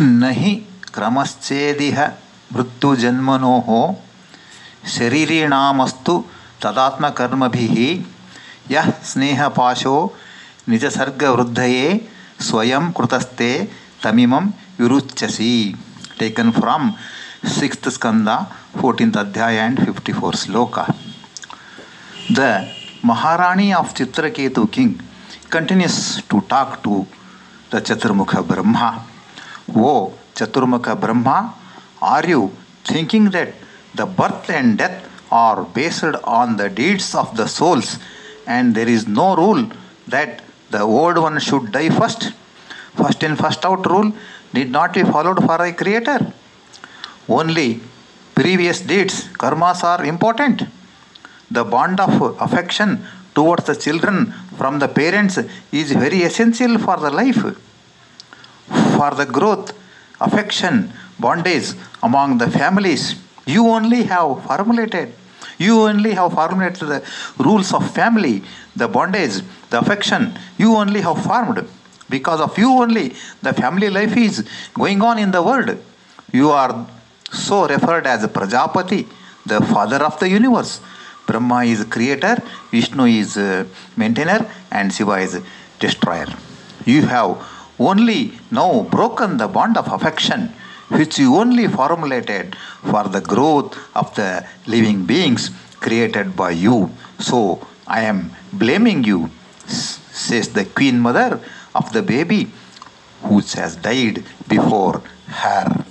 नहि क्रमश्चेदिह मृत्युजन्मनोः शरीरिणामस्तु तदात्मकर्मभिः यः स्नेहपाशो निजसर्गवृद्धये स्वयं कृतस्ते तमिमं विरुच्यसि taken from sixth skandha fourteenth adhyaya and fifty four shloka the maharani of Chitraketu king continues to talk to the Chaturmukha oh chaturmukha brahma are you thinking that the birth and death are based on the deeds of the souls and there is no rule that the old one should die first? First in first out rule need not be followed for a creator. Only previous deeds karmas are important. The bond of affection towards the children from the parents is very essential for the life for the growth affection bondage among the families. You only have formulated you only have formulated the rules of family the bondage the affection. You only have formed. Because of you only the family life is going on in the world. You are so referred as prajapati the father of the universe. Brahma is creator vishnu is uh, maintainer and shiva is destroyer. You have only now broken the bond of affection which you only formulated for the growth of the living beings created by you. So i am blaming you says the queen mother of the baby who has died before her